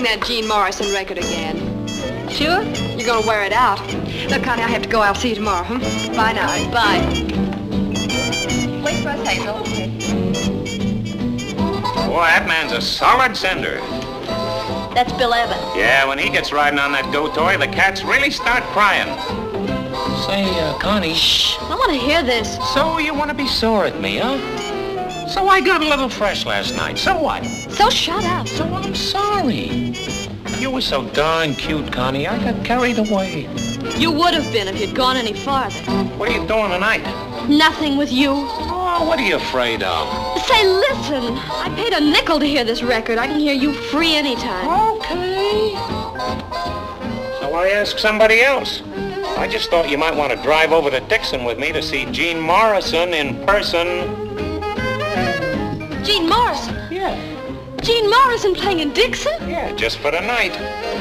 that Gene Morrison record again. Sure? You're gonna wear it out. Look, Connie, I have to go. I'll see you tomorrow, huh? Bye now. Bye. Wait for us, Hazel. Boy, that man's a solid sender. That's Bill Evans. Yeah, when he gets riding on that go toy, the cats really start crying. Say, uh, Connie. Shh. I want to hear this. So you want to be sore at me, huh? So I got a little fresh last night. So what? So shut up. So I'm sorry. You were so darn cute, Connie. I got carried away. You would have been if you'd gone any farther. What are you doing tonight? Nothing with you. Oh, what are you afraid of? Say, listen. I paid a nickel to hear this record. I can hear you free anytime. Okay. So I asked somebody else. I just thought you might want to drive over to Dixon with me to see Gene Morrison in person. Gene Morrison. Yeah. Gene Morrison playing in Dixon? Yeah, just for tonight.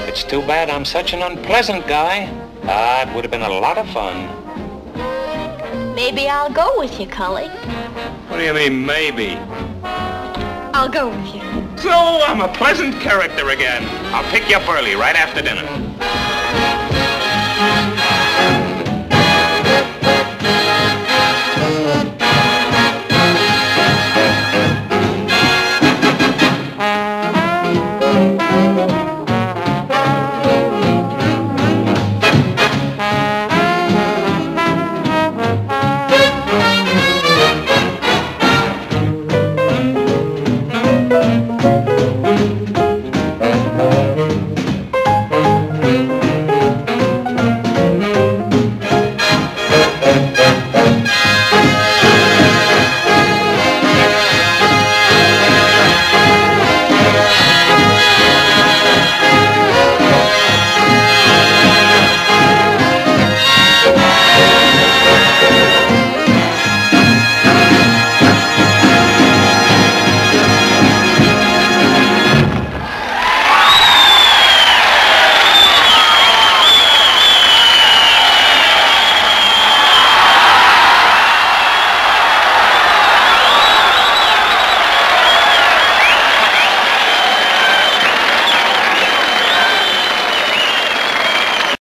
It's too bad I'm such an unpleasant guy. Ah, it would have been a lot of fun. Maybe I'll go with you, Cully. What do you mean, maybe? I'll go with you. So I'm a pleasant character again. I'll pick you up early, right after dinner.